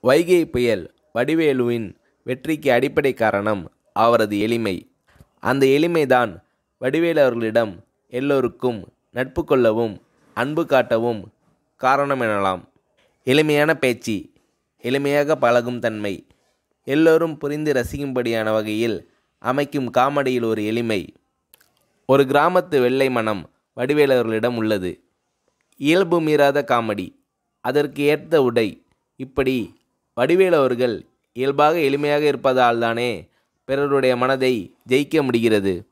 வைகை புயல் வடிவேலுவின் வெற்றிக்கு அடிப்படை காரணம் அவரது எளிமை. அந்த எளிமைதான் வடிவேலு அவர்களிடம் எல்லோருக்கும் நட்பு கொள்ளவும் அன்பு காட்டவும் காரணம் எனலாம் எளிமையான பேச்சு எளிமையாக பழகும் தன்மை எல்லோரும் புரிந்து ரசிக்கும்படியான வகையில் அமைக்கும் காமெடியில் ஒரு எளிமை. ஒரு கிராமத்து வெள்ளை மனம் வடிவேலவர்களிடம் உள்ளது. இயல்பு மீறாத காமெடி அதற்கு ஏற்ற உடை இப்படி வடிவேல் அவர்கள் இயல்பாக எளிமையாக இருப்பதால் தானே பிறருடைய மனதை ஜெயிக்க முடிகிறது.